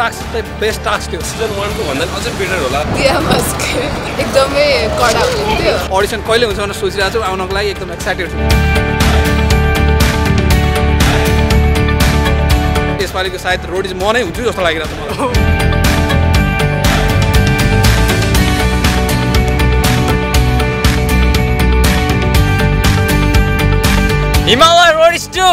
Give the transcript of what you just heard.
Task चाहिँ best task थियो season वानको भन्दा अझै बेटर होला। एकदमै कडा हुन्थ्यो अडिसन कहिले हुन्छ भनेर सोचिरहेको छु आउनको लागि एकदम एक्साइटेड छु यसपालिको सायद रोड इज मनै हुन्छु जस्तो लागिरहेको छ मलाई। Himalaya Rhodes two